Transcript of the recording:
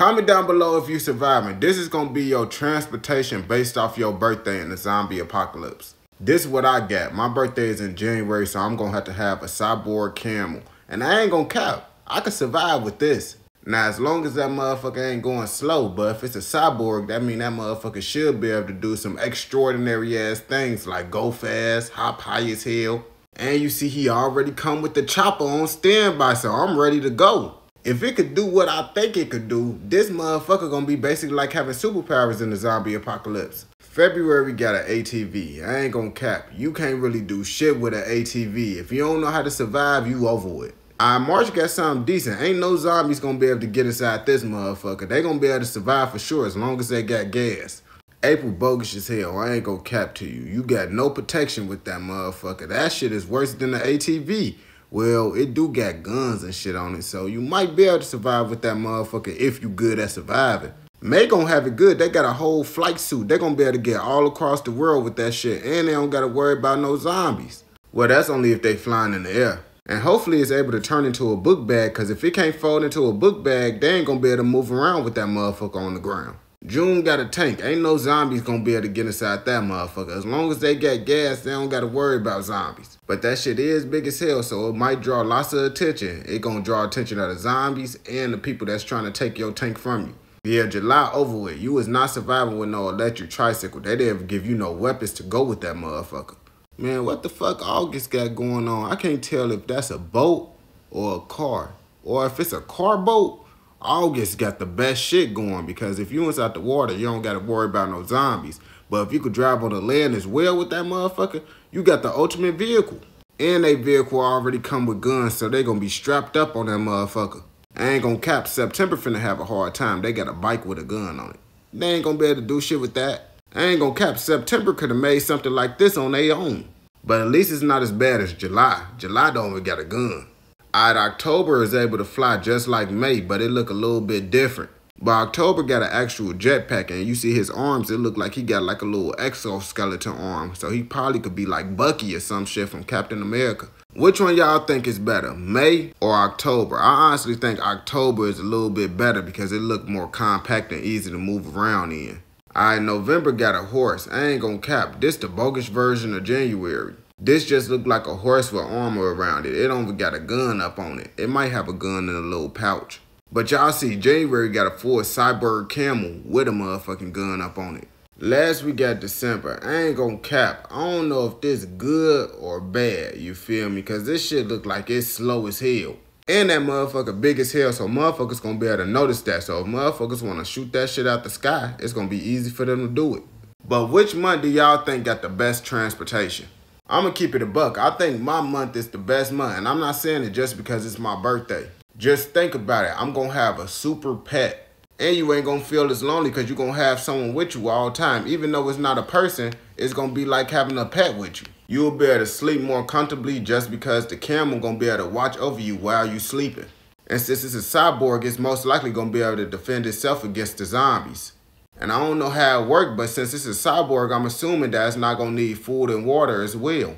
Comment down below if you survive surviving. This is gonna be your transportation based off your birthday in the zombie apocalypse. This is what I got. My birthday is in January, so I'm gonna have to have a cyborg camel. And I ain't gonna cap. I can survive with this. Now, as long as that motherfucker ain't going slow, but if it's a cyborg, that mean that motherfucker should be able to do some extraordinary ass things like go fast, hop high as hell. And you see he already come with the chopper on standby, so I'm ready to go. If it could do what I think it could do, this motherfucker gonna be basically like having superpowers in the zombie apocalypse. February got an ATV. I ain't gonna cap. You can't really do shit with an ATV. If you don't know how to survive, you over it. Uh, March got something decent. Ain't no zombies gonna be able to get inside this motherfucker. They gonna be able to survive for sure as long as they got gas. April bogus as hell. I ain't gonna cap to you. You got no protection with that motherfucker. That shit is worse than the ATV. Well, it do got guns and shit on it, so you might be able to survive with that motherfucker if you good at surviving. May gonna have it good. They got a whole flight suit. They gonna be able to get all across the world with that shit, and they don't gotta worry about no zombies. Well, that's only if they flying in the air. And hopefully it's able to turn into a book bag, because if it can't fold into a book bag, they ain't gonna be able to move around with that motherfucker on the ground. June got a tank. Ain't no zombies gonna be able to get inside that motherfucker. As long as they got gas, they don't gotta worry about zombies. But that shit is big as hell, so it might draw lots of attention. It gonna draw attention of the zombies and the people that's trying to take your tank from you. Yeah, July over with. You was not surviving with no electric tricycle. They didn't give you no weapons to go with that motherfucker. Man, what the fuck August got going on? I can't tell if that's a boat or a car. Or if it's a car boat, August got the best shit going because if you inside the water, you don't got to worry about no zombies. But if you could drive on the land as well with that motherfucker, you got the ultimate vehicle. And they vehicle already come with guns, so they gonna be strapped up on that motherfucker. I ain't gonna cap September finna have a hard time. They got a bike with a gun on it. They ain't gonna be able to do shit with that. I ain't gonna cap September could have made something like this on their own. But at least it's not as bad as July. July don't even got a gun. Alright, October is able to fly just like May, but it look a little bit different. But October got an actual jetpack, and you see his arms, it look like he got like a little exoskeleton arm. So he probably could be like Bucky or some shit from Captain America. Which one y'all think is better, May or October? I honestly think October is a little bit better because it look more compact and easy to move around in. Alright, November got a horse. I ain't gonna cap. This the bogus version of January. This just looked like a horse with armor around it. It don't even got a gun up on it. It might have a gun in a little pouch. But y'all see, January got a full cyborg camel with a motherfucking gun up on it. Last we got December. I ain't gonna cap. I don't know if this good or bad, you feel me? Cause this shit look like it's slow as hell. And that motherfucker big as hell, so motherfuckers gonna be able to notice that. So if motherfuckers wanna shoot that shit out the sky, it's gonna be easy for them to do it. But which month do y'all think got the best transportation? I'm gonna keep it a buck. I think my month is the best month. And I'm not saying it just because it's my birthday. Just think about it. I'm gonna have a super pet and you ain't gonna feel as lonely because you're gonna have someone with you all the time. Even though it's not a person, it's gonna be like having a pet with you. You'll be able to sleep more comfortably just because the camel gonna be able to watch over you while you're sleeping. And since it's a cyborg, it's most likely gonna be able to defend itself against the zombies. And I don't know how it worked, but since this is cyborg, I'm assuming that it's not gonna need food and water as well.